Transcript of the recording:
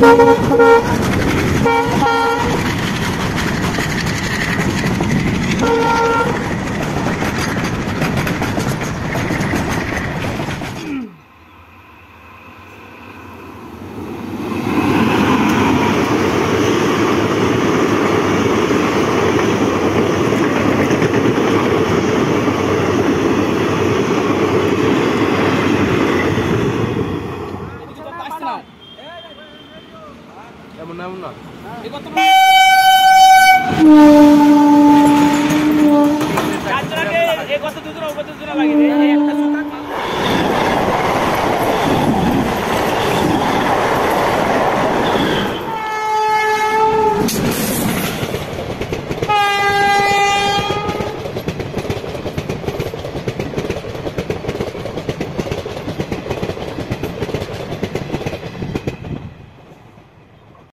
Thank you. এমন না এমন না। কত দুজন কত দুজন লাগে একটা